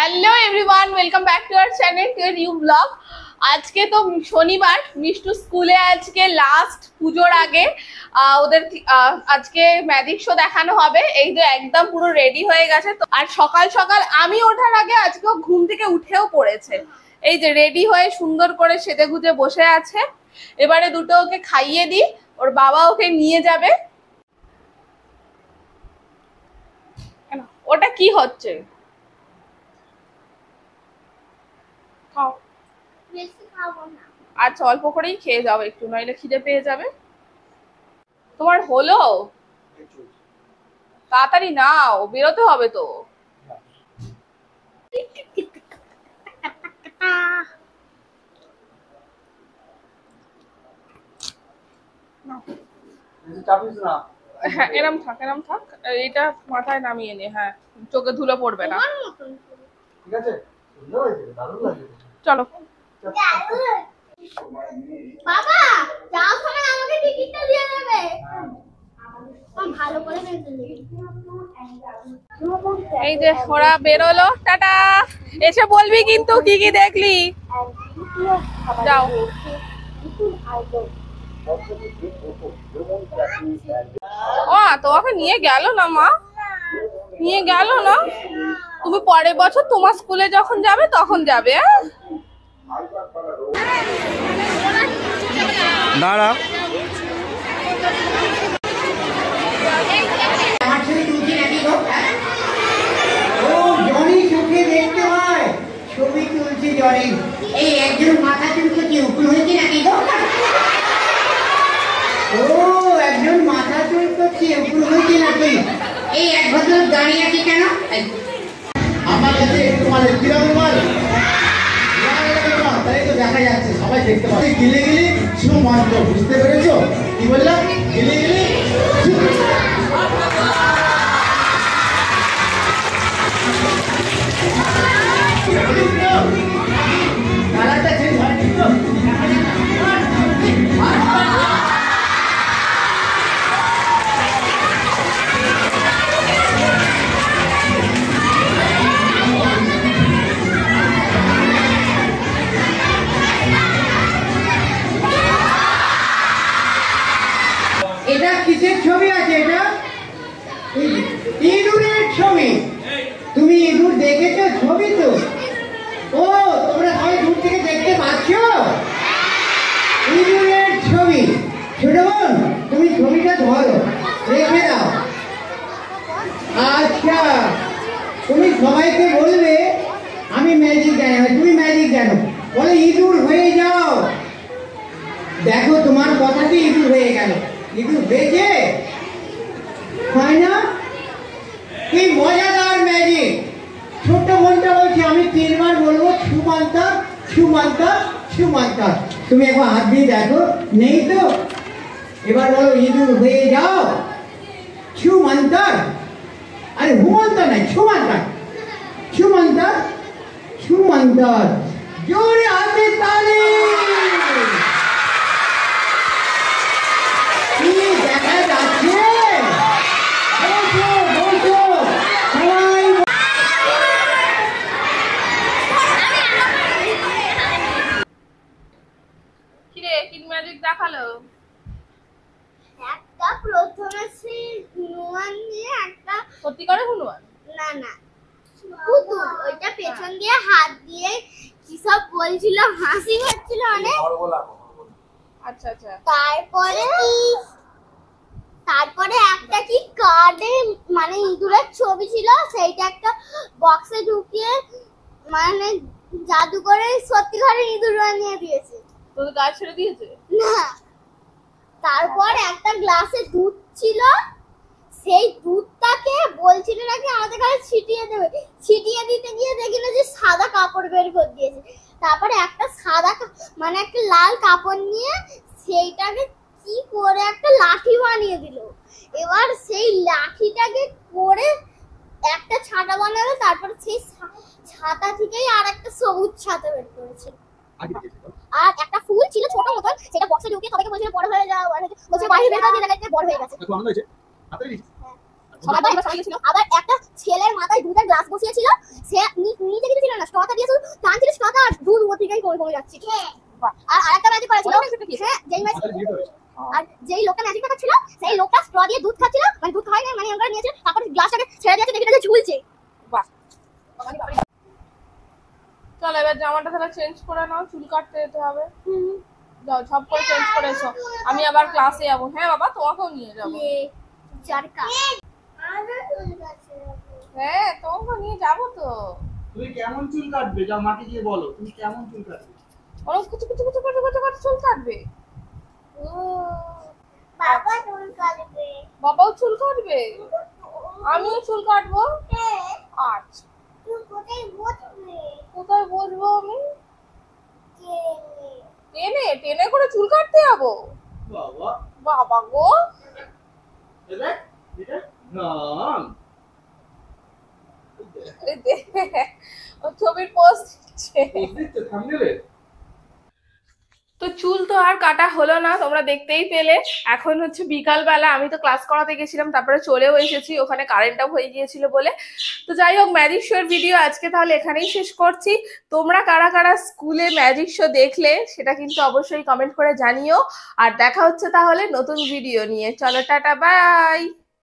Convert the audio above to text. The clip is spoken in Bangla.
Hello everyone welcome back to our channel to new blog আজকে তো শনিবার, মিষ্টু স্কুলে আজকে লাস্ট পুজোর আগে ওদের আজকে ম্যাজিক শো দেখানো হবে। এই যে একদম পুরো রেডি হয়ে গেছে। তো আর সকাল সকাল আমি ওঠার আগে আজকে ঘুম থেকে উঠেও পড়েছে। এই যে রেডি হয়ে সুন্দর করে সেজে গুজে বসে আছে। এবারে দুটো ওকে খাইয়ে দিই, ওর বাবা ওকে নিয়ে যাবে। ওটা কি হচ্ছে? খাও। বেশি খাব না। আচ্ছা অল্প করেই খেয়ে যাও একটু নইলে খিদে পেয়ে যাবে। তোমার হলো? তাড়াতাড়ি নাও বেরোতে হবে তো। চাপিস না হ্যাঁ এরম থাক এরম থাক। এটা মাথায় নামিয়ে নে হ্যাঁ। চোখে ধুলো পড়বে না। ঠিক আছে? দারুণ চলো। বাবা যাওয়ার সময় আমাকে টিকিটটা দিয়ে দেবে। আমার ভালো করে বেঁধে দেবে এই যে ওরা বেরোলো টাটা। এসে বলবি কিন্তু কি কি দেখলি? যাও। ও তোমাকে নিয়ে গেল না মা? নিয়ে গেল না? তুমি পরের বছর তোমার স্কুলে যখন যাবে তখন যাবে হ্যাঁ? দাঁড়া আমার ছবি তুলছি হয় এই একজন মাথা হয়েছে নাকি গো? ও একজন মাথা উপর হয়েছে নাকি? এই এক ভদ্রলোক দাঁড়িয়ে আছে কেন আমার কাছে একটু মানে কীরকম মাল দেখা যাচ্ছে, সবাই দেখতে পাচ্ছে। গিলে গিলি শু মন্ত্র বুঝতে পেরেছ? কি বললাম? গিলে গিলি কিসের ছবি আছে এটা? ইঁদুরের ছবি। তুমি ইঁদুর দেখেছ ছবি তো? ও, তোমরা সবাই দূর থেকে দেখতে পাচ্ছ? ইঁদুরের ছবি। ছোট বোন, তুমি ছবিটা ধরো, রেখে দাও। আচ্ছা তুমি সবাইকে বলবে, আমি ম্যাজিক জানি না। তুমি ম্যাজিক জানো। বলে, ইঁদুর হয়ে যাও। দেখো, তোমার কথাতে ইঁদুর হয়ে গেল। ইঁদুর হয়েছে হয় না কি মজাদার ম্যাজিক ছোট্ট বোনটা বলছি, আমি তিনবার বলব সুমান্তা সুমান্তা সুমান্তা তুমি একবার হাত দিয়ে দেখো, নেই তো? এবার বলো, ইঁদুর হয়ে যাও। সুমান্তার। আরে হুমন্ত নাই সুমান্তার। সুমান্তার সুমান্তার। জোরে হাতে তালি কি দেখা যাচ্ছে বসো বসো সবাই কিরে ম্যাজিক দেখাল। একটা প্রথমে সেই হনুমান দিয়ে একটা সত্যি করে হনুমান? না না। পুতুল ওইটা পেছন দিয়ে হাত দিয়ে কি সব বলছিল হাসি হচ্ছিল অনেক। আচ্ছা আচ্ছা। তারপরে তারপরে একটা কি কার্ডে মানে ইঁদুরের ছবি ছিল সেইটা একটা বক্সে ঢুকিয়ে মানে জাদু করে সত্যি ঘরে ইঁদুর বানিয়ে দিয়েছে। তোদের গায়ে ছেড়ে দিয়েছে? না। তারপর একটা গ্লাসে দুধ ছিল সেই দুধটাকে বলছিল নাকি আমাদের কাছে ছিটিয়ে দেবে। ছিটিয়ে দিতে গিয়ে দেখি না যে সাদা কাপড় বের করে দিয়েছে। তারপরে একটা সাদা মানে একটা লাল কাপড় নিয়ে সেইটাকে কি করে একটা লাঠি বানিয়ে দিল। এবার সেই লাঠিটাকে করে একটা ছাতা বানালো তারপর সেই ছাতা থেকেই আর একটা সবুজ ছাতা বের করেছে। আর মতন সেটা বক্সে ঢুকিয়ে সবাইকে বলছিল বড় হয়ে যাও। বড় হয়ে। বলছে বাইরে বের করে দিয়ে দেখা যাচ্ছে বড় হয়ে। গেছে সবাই বাইরে বসে আবার একটা ছেলের মাথায় দুধের গ্লাস বসিয়েছিল। সে নিচে কিছু দিকেই কমে কমে যাচ্ছে। বাহ। আর আরেকটা ম্যাজিক করেছিল? হ্যাঁ যেই ম্যাজিক আর যেই লোকটা ম্যাজিক দেখাচ্ছিল সেই লোকটা স্ট্র দিয়ে দুধ খাচ্ছিল। মানে দুধ খায় না মানে আমরা নিয়েছে তারপর গ্লাসটাকে ছেড়ে দিয়েছে দেখি ঝুলছে। বাহ। চল এবার জামাটা তাহলে চেঞ্জ করে নাও চুল কাটতে যেতে হবে। সব করে চেঞ্জ করে এসো আমি আবার ক্লাসে যাব। হ্যাঁ বাবা তোমাকেও নিয়ে যাব। হ্যাঁ তোমাকেও নিয়ে যাব তো। তুমি কেমন চুল কাটবে? যা মাকে গিয়ে বলো তুমি কেমন চুল কাটবে? অনেক কিছু কিছু কিছু কিছু কিছু কিছু চুল কাটবে? বাবা চুল কাটবে। বাবাও চুল কাটবে? আমিও চুল কাটবো? আচ্ছা। কোথায় বসবে? কোথায় বসবো আমি? টেনে টেনে করে চুল কাটতে যাব। বাবা। বাবা গো। ছবির পোস্ট দিচ্ছে। তো চুল তো আর কাটা হলো না, তোমরা দেখতেই পেলে। এখন হচ্ছে বিকালবেলা, আমি তো ক্লাস করাতে গেছিলাম, তারপরে চলেও এসেছি, ওখানে কারেন্ট অফ হয়ে গিয়েছিল বলে। তো যাই হোক ম্যাজিক শোর ভিডিও আজকে তাহলে এখানেই শেষ করছি। তোমরা কারা কারা স্কুলে ম্যাজিক শো দেখলে, সেটা কিন্তু অবশ্যই কমেন্ট করে জানিও। আর দেখা হচ্ছে তাহলে নতুন ভিডিও নিয়ে। চলো, টাটা বাই